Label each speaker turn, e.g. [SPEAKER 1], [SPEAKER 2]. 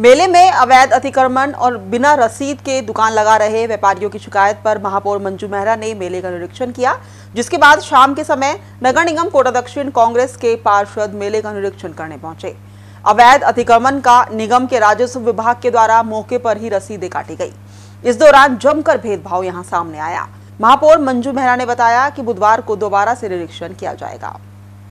[SPEAKER 1] मेले में अवैध अतिक्रमण और बिना रसीद के दुकान लगा रहे व्यापारियों की शिकायत पर महापौर मंजू मेहरा ने मेले का निरीक्षण किया, जिसके बाद शाम के समय नगर निगम कोटा दक्षिण कांग्रेस के पार्षद मेले का निरीक्षण करने पहुँचे। अवैध अतिक्रमण का निगम के राजस्व विभाग के द्वारा मौके पर ही रसीदें काटी गई। इस दौरान जमकर भेदभाव यहाँ सामने आया। महापौर मंजू मेहरा ने बताया कि बुधवार को दोबारा से निरीक्षण किया जाएगा।